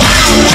Wow.